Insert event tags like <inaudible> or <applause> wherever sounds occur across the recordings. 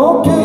이렇게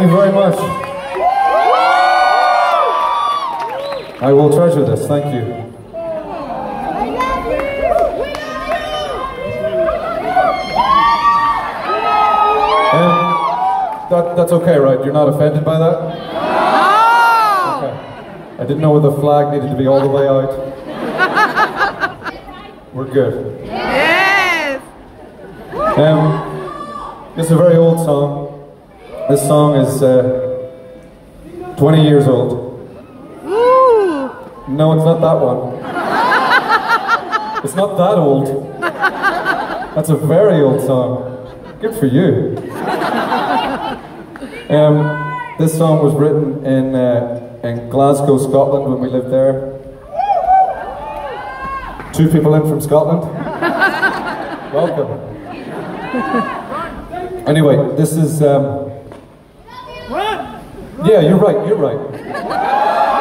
Thank you very much. I will treasure this. Thank you. That, that's okay, right? You're not offended by that? Okay. I didn't know the flag needed to be all the way out. <laughs> We're good. Yes! Um, it's a very old song. This song is uh, 20 years old. Ooh! No, it's not that one. It's not that old. That's a very old song. Good for you. Um, this song was written in, uh, in Glasgow, Scotland when we lived there. Two people in from Scotland. Welcome. Anyway, this is. Um, yeah, you're right, you're right.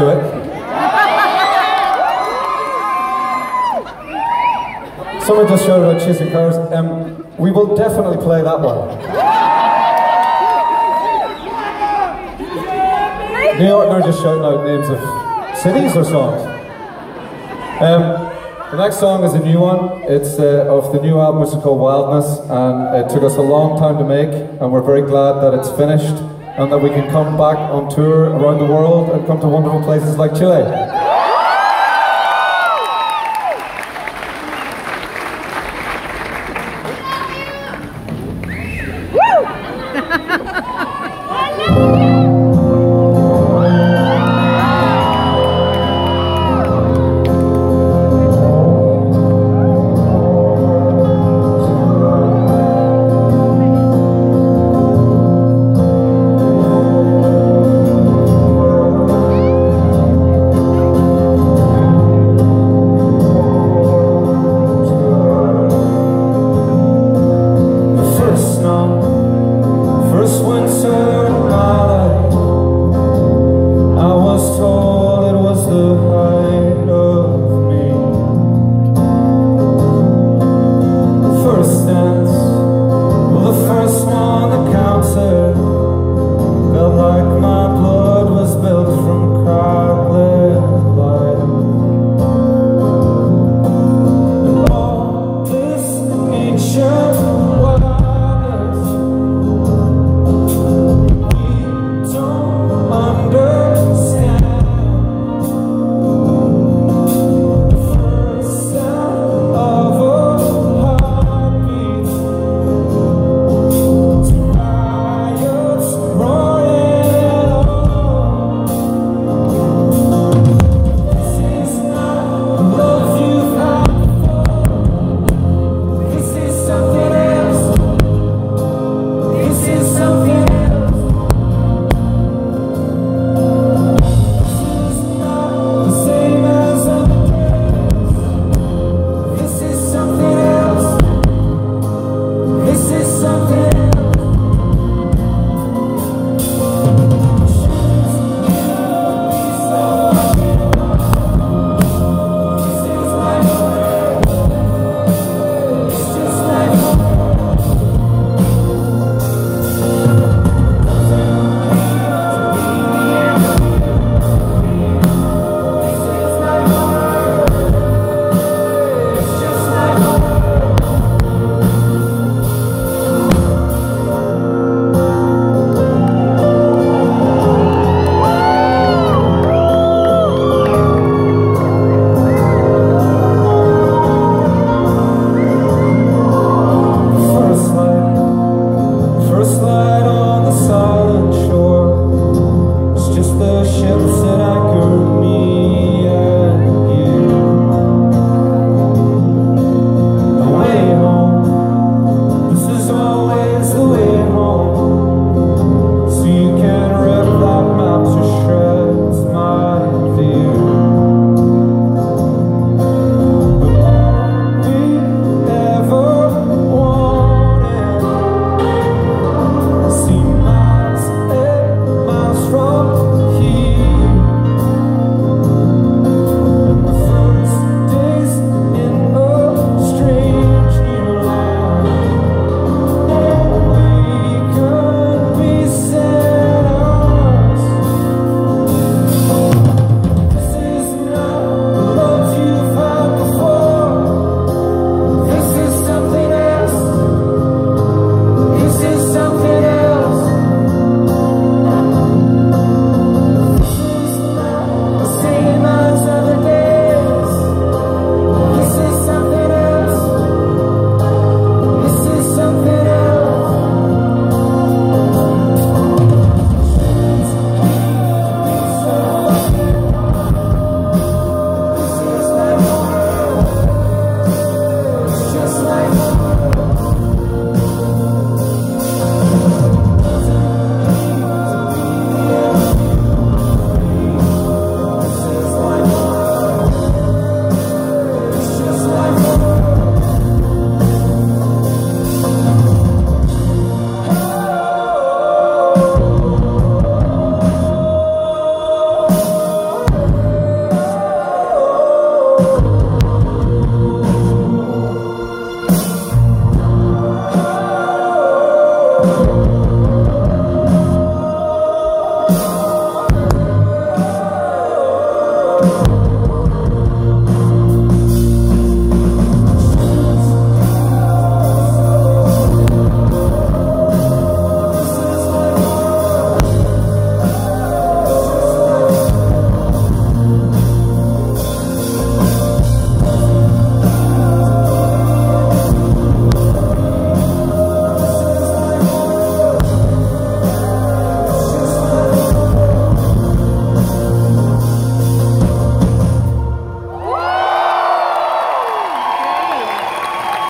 To it. Someone just shouted about chasing cars. Um, we will definitely play that one. New York just shouting out names of cities or songs. Um, the next song is a new one. It's uh, of the new album, which is called Wildness, and it took us a long time to make, and we're very glad that it's finished and that we can come back on tour around the world and come to wonderful places like Chile.